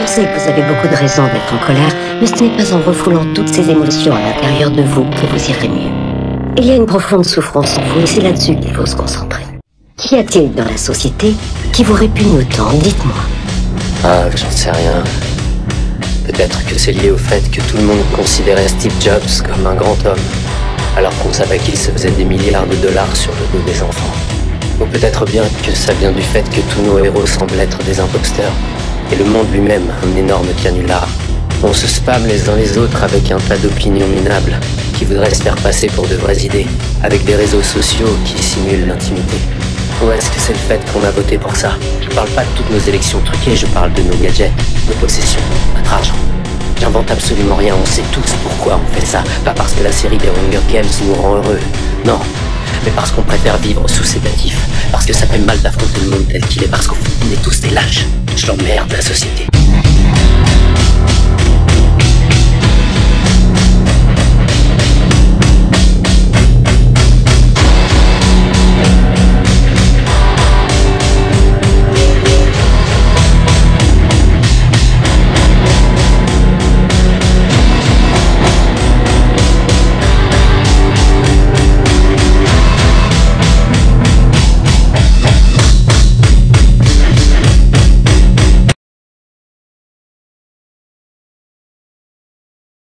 Je sais que vous avez beaucoup de raisons d'être en colère, mais ce n'est pas en refoulant toutes ces émotions à l'intérieur de vous que vous irez mieux. Il y a une profonde souffrance en vous et c'est là-dessus qu'il faut se concentrer. Qu'y a-t-il dans la société qui vous répugne autant Dites-moi. Ah, j'en sais rien. Peut-être que c'est lié au fait que tout le monde considérait Steve Jobs comme un grand homme, alors qu'on savait qu'il se faisait des milliards de dollars sur le dos des enfants. Ou peut-être bien que ça vient du fait que tous nos héros semblent être des imposteurs, et le monde lui-même un énorme canular. On se spamme les uns les autres avec un tas d'opinions minables qui voudraient se faire passer pour de vraies idées, avec des réseaux sociaux qui simulent l'intimité. Ou est-ce que c'est le fait qu'on a voté pour ça? Je parle pas de toutes nos élections truquées, je parle de nos gadgets, nos possessions, notre argent. J'invente absolument rien, on sait tous pourquoi on fait ça. Pas parce que la série des Hunger Games nous rend heureux. Non, mais parce qu'on préfère vivre sous sédatifs. Parce que ça fait mal d'affronter le monde tel qu'il est, parce qu'on est tous des lâches. Je l'emmerde, la société.